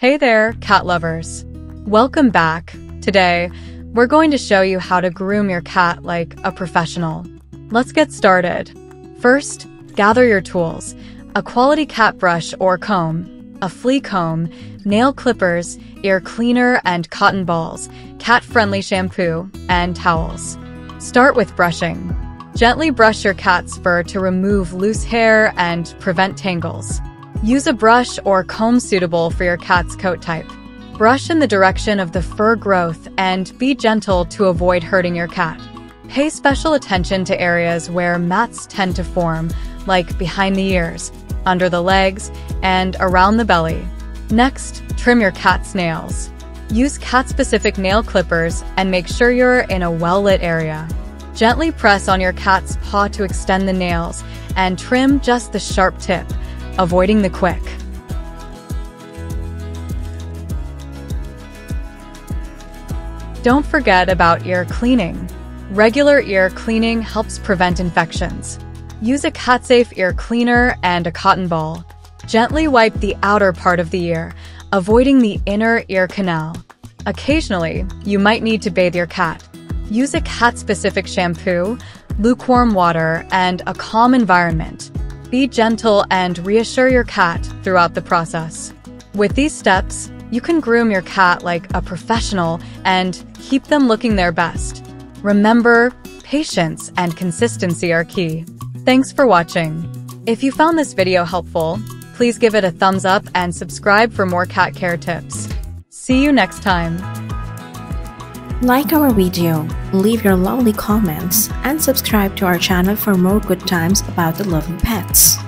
Hey there, cat lovers. Welcome back. Today, we're going to show you how to groom your cat like a professional. Let's get started. First, gather your tools. A quality cat brush or comb, a flea comb, nail clippers, ear cleaner and cotton balls, cat-friendly shampoo, and towels. Start with brushing. Gently brush your cat's fur to remove loose hair and prevent tangles. Use a brush or comb suitable for your cat's coat type. Brush in the direction of the fur growth and be gentle to avoid hurting your cat. Pay special attention to areas where mats tend to form, like behind the ears, under the legs, and around the belly. Next, trim your cat's nails. Use cat-specific nail clippers and make sure you're in a well-lit area. Gently press on your cat's paw to extend the nails and trim just the sharp tip avoiding the quick. Don't forget about ear cleaning. Regular ear cleaning helps prevent infections. Use a cat-safe ear cleaner and a cotton ball. Gently wipe the outer part of the ear, avoiding the inner ear canal. Occasionally, you might need to bathe your cat. Use a cat-specific shampoo, lukewarm water, and a calm environment. Be gentle and reassure your cat throughout the process. With these steps, you can groom your cat like a professional and keep them looking their best. Remember, patience and consistency are key. Thanks for watching. If you found this video helpful, please give it a thumbs up and subscribe for more cat care tips. See you next time. Like our video, leave your lovely comments, and subscribe to our channel for more good times about the lovely pets.